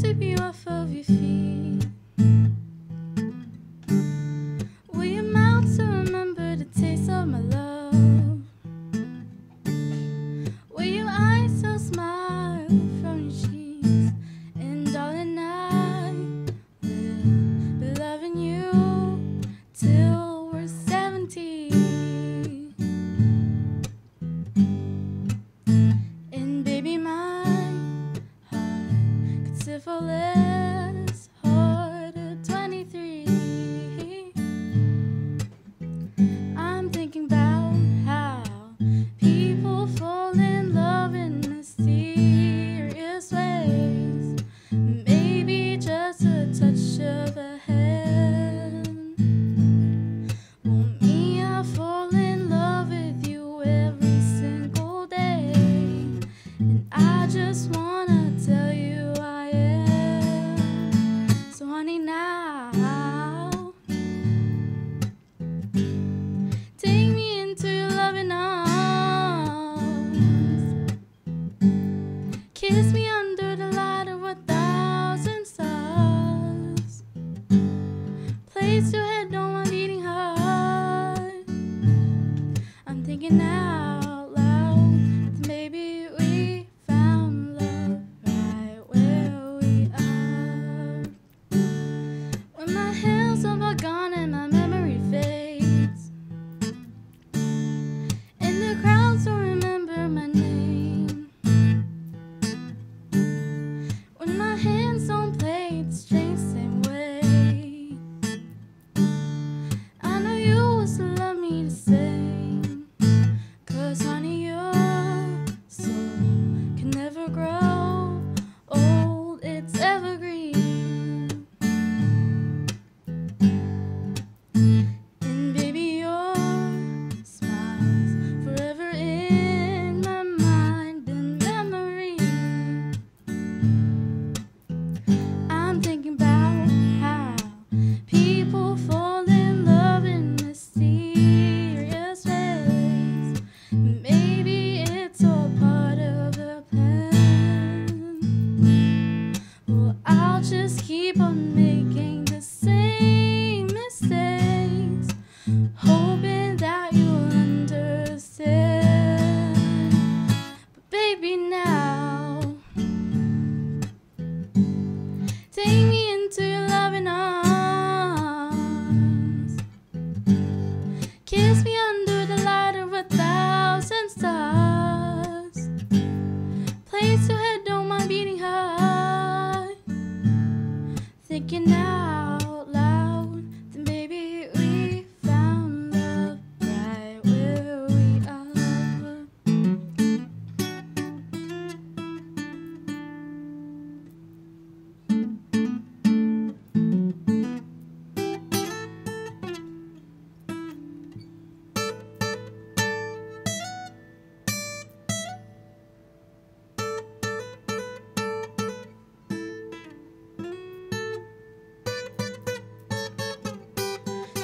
to be off of your feet. kiss me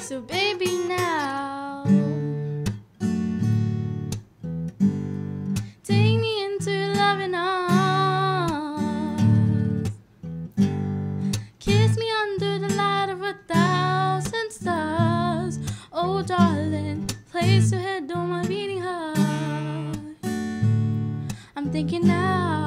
So baby now Take me into loving arms. Kiss me under the light of a thousand stars. Oh darling, place your head on my beating heart. I'm thinking now.